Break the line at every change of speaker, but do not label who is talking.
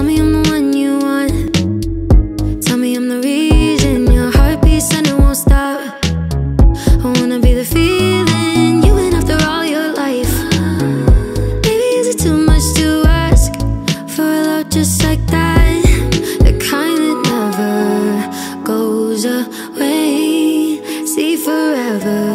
Tell me I'm the one you want. Tell me I'm the reason Your heart beats and it won't stop. I wanna be the feeling You've been after all your life. Baby, is it too much to ask For a love just like that? The kind that never goes away. See forever.